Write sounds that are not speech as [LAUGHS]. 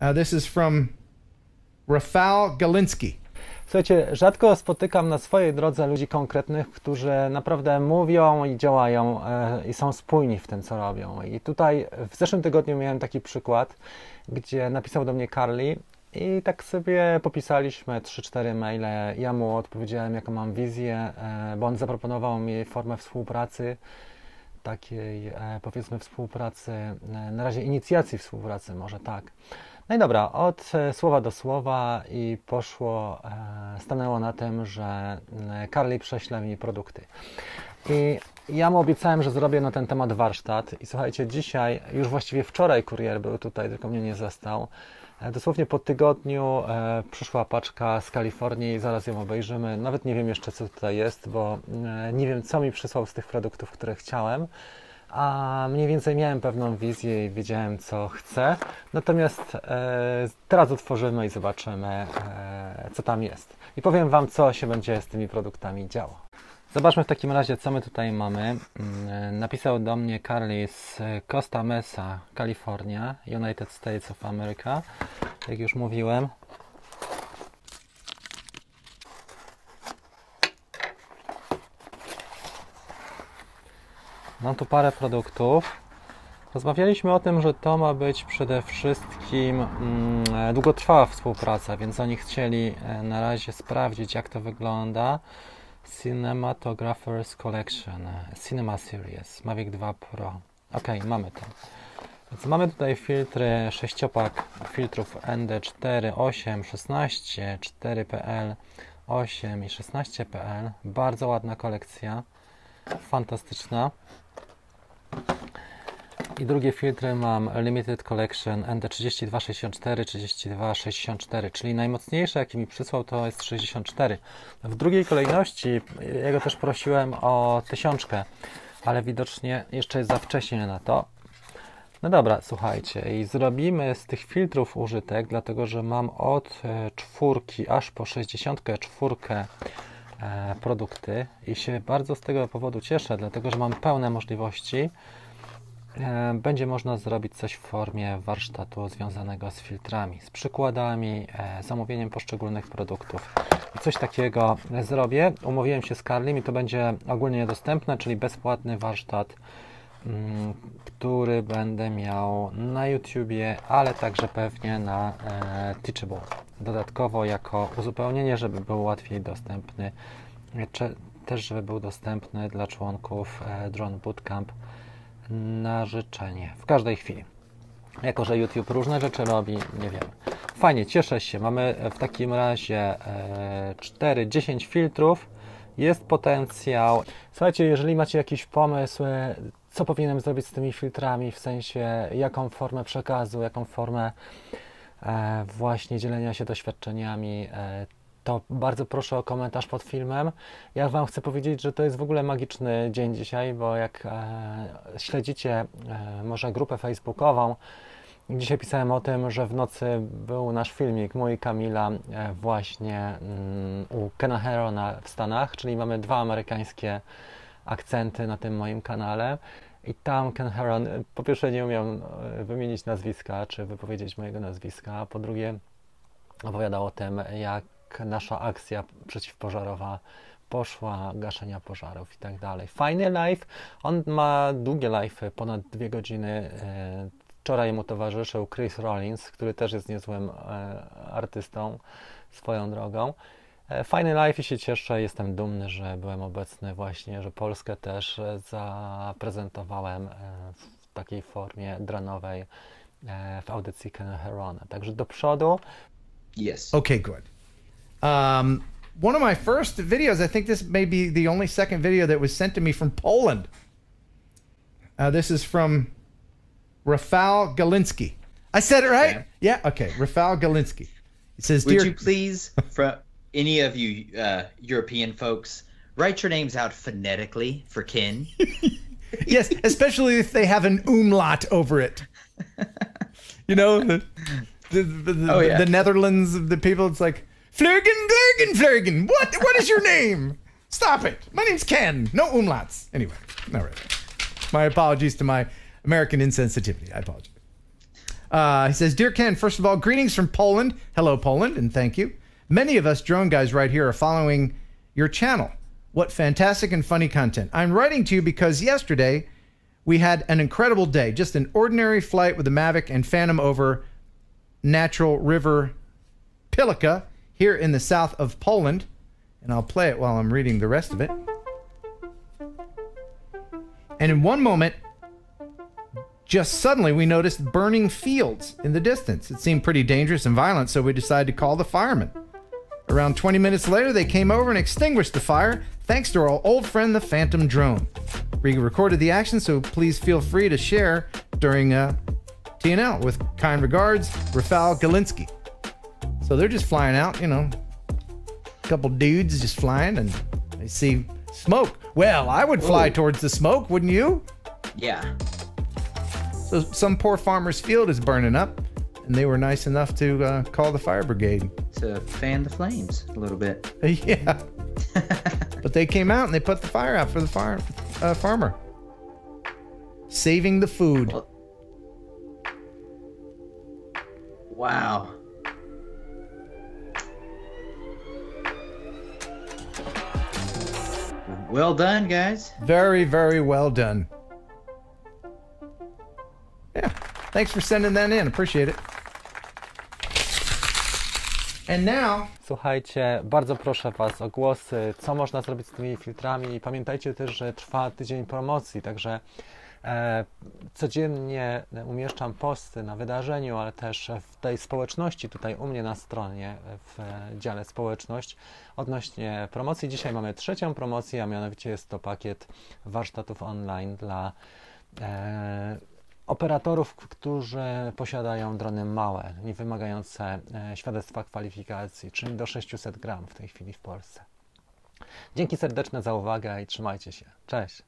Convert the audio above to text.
Uh, this is from Rafał Galiński. Słuchajcie, rzadko spotykam na swojej drodze ludzi konkretnych, którzy naprawdę mówią i działają e, i są spójni w tym, co robią. I tutaj w zeszłym tygodniu miałem taki przykład, gdzie napisał do mnie Carly i tak sobie popisaliśmy 3-4 maile. Ja mu odpowiedziałem, jaką mam wizję, e, bo on zaproponował mi formę współpracy, takiej e, powiedzmy współpracy, e, na razie inicjacji współpracy, może tak. No i dobra, od e, słowa do słowa i poszło, stanęło na tym, że Carly prześle mi produkty. I ja mu obiecałem, że zrobię na ten temat warsztat. I słuchajcie, dzisiaj, już właściwie wczoraj kurier był tutaj, tylko mnie nie zastał. Dosłownie po tygodniu e, przyszła paczka z Kalifornii zaraz ją obejrzymy. Nawet nie wiem jeszcze, co tutaj jest, bo e, nie wiem, co mi przysłał z tych produktów, które chciałem a mniej więcej miałem pewną wizję i wiedziałem, co chcę. Natomiast e, teraz otworzymy i zobaczymy, e, co tam jest. I powiem Wam, co się będzie z tymi produktami działo. Zobaczmy w takim razie, co my tutaj mamy. Mm, napisał do mnie Carly z Costa Mesa, Kalifornia, United States of America. Jak już mówiłem, Mam tu parę produktów. Rozmawialiśmy o tym, że to ma być przede wszystkim mm, długotrwała współpraca, więc oni chcieli e, na razie sprawdzić, jak to wygląda. Cinematographers Collection, e, Cinema Series, Mavic 2 Pro. Ok, mamy to. Więc mamy tutaj filtry, sześciopak filtrów ND4, 8, 16, 4PL, 8 i 16PL. Bardzo ładna kolekcja, fantastyczna. I drugie filtry mam Limited Collection ND3264, 3264, czyli najmocniejsze, jakie mi przysłał, to jest 64. W drugiej kolejności, jego też prosiłem o tysiączkę, ale widocznie jeszcze jest za wcześnie na to. No dobra, słuchajcie, i zrobimy z tych filtrów użytek, dlatego że mam od e, czwórki aż po 64 e, produkty i się bardzo z tego powodu cieszę, dlatego że mam pełne możliwości będzie można zrobić coś w formie warsztatu związanego z filtrami, z przykładami, e, zamówieniem poszczególnych produktów. Coś takiego zrobię. Umówiłem się z Karlim i to będzie ogólnie dostępne, czyli bezpłatny warsztat, mm, który będę miał na YouTubie, ale także pewnie na e, Teachable. Dodatkowo jako uzupełnienie, żeby był łatwiej dostępny, też żeby był dostępny dla członków Drone Bootcamp na życzenie w każdej chwili. Jako, że YouTube różne rzeczy robi, nie wiem. Fajnie, cieszę się. Mamy w takim razie 4-10 e, filtrów. Jest potencjał. Słuchajcie, jeżeli macie jakiś pomysł, e, co powinienem zrobić z tymi filtrami, w sensie jaką formę przekazu, jaką formę e, właśnie dzielenia się doświadczeniami, to bardzo proszę o komentarz pod filmem. Ja Wam chcę powiedzieć, że to jest w ogóle magiczny dzień dzisiaj, bo jak e, śledzicie e, może grupę facebookową, dzisiaj pisałem o tym, że w nocy był nasz filmik, mój Kamila, e, właśnie mm, u Kena Herona w Stanach, czyli mamy dwa amerykańskie akcenty na tym moim kanale. I tam Ken Heron po pierwsze nie umiał e, wymienić nazwiska, czy wypowiedzieć mojego nazwiska, a po drugie opowiadał o tym, jak nasza akcja przeciwpożarowa poszła, gaszenia pożarów i tak dalej. Fajny live, on ma długie live, ponad dwie godziny. E, wczoraj mu towarzyszył Chris Rollins, który też jest niezłym e, artystą swoją drogą. E, fajny live i się cieszę, jestem dumny, że byłem obecny właśnie, że Polskę też zaprezentowałem w takiej formie dranowej w audycji Ken Herona. Także do przodu. Yes. Okay, good. Um, one of my first videos, I think this may be the only second video that was sent to me from Poland. Uh, this is from Rafał Galiński. I said it right? Yeah. yeah? Okay. Rafał Galiński. It says, Would you please, from any of you uh, European folks, write your names out phonetically for kin? [LAUGHS] yes, especially if they have an umlaut over it. You know, the, the, the, oh, yeah. the Netherlands, the people, it's like, Flurgen, Glurgen, Flurgen. What? What is your name? Stop it. My name's Ken. No umlauts. Anyway, all right. My apologies to my American insensitivity. I apologize. Uh, he says, Dear Ken, first of all, greetings from Poland. Hello, Poland, and thank you. Many of us drone guys right here are following your channel. What fantastic and funny content. I'm writing to you because yesterday we had an incredible day, just an ordinary flight with the Mavic and Phantom over natural river Pilika here in the south of Poland. And I'll play it while I'm reading the rest of it. And in one moment, just suddenly we noticed burning fields in the distance. It seemed pretty dangerous and violent, so we decided to call the firemen. Around 20 minutes later, they came over and extinguished the fire, thanks to our old friend, the Phantom drone. We recorded the action, so please feel free to share during uh, TNL. With kind regards, Rafal Galinsky. So they're just flying out, you know, a couple dudes just flying, and they see smoke. Well, I would fly Ooh. towards the smoke, wouldn't you? Yeah. So some poor farmer's field is burning up, and they were nice enough to uh, call the fire brigade. To fan the flames a little bit. [LAUGHS] yeah, but they came out and they put the fire out for the fire uh, farmer, saving the food. Well- Wow. Well done, guys. Very, very well done. Yeah, thanks for sending that in. Appreciate it. And now, Słuchajcie, bardzo proszę Was o głosy, co można zrobić z tymi filtrami. Pamiętajcie też, że trwa tydzień promocji, także codziennie umieszczam posty na wydarzeniu, ale też w tej społeczności, tutaj u mnie na stronie, w e, dziale społeczność, odnośnie promocji. Dzisiaj mamy trzecią promocję, a mianowicie jest to pakiet warsztatów online dla e, operatorów, którzy posiadają drony małe, nie wymagające e, świadectwa kwalifikacji, czyli do 600 gram w tej chwili w Polsce. Dzięki serdeczne za uwagę i trzymajcie się. Cześć.